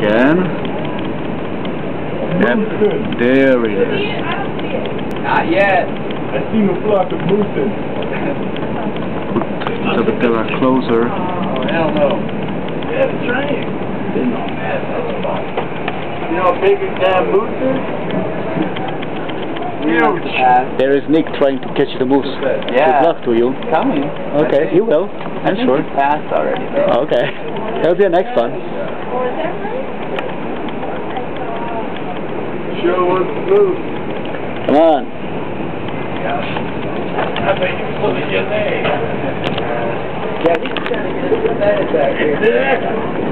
again. Yep, there it is. Not yet. I seen a flock of mooses. Put the pillar closer. Oh, hell no. Yeah, the train. You know how big a damn moose is? Huge. There is Nick trying to catch the moose. Yeah. Good luck to you. Coming. Okay, you will. I I'm think sure. he passed already. though. Okay. That'll be the next one. Sure wants to move. Come on. I think you pull it your leg. Yeah, he's trying to get his advantage back here.